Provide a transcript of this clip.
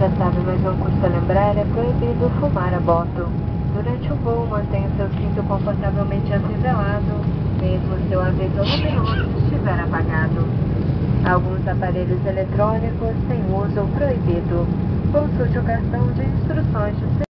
já sabe, mas não custa lembrar, é proibido fumar a bordo. Durante o voo, mantenha seu cinto confortavelmente afivelado, mesmo se o aviso luminoso estiver apagado. Alguns aparelhos eletrônicos têm uso proibido. Consulte o cartão de instruções de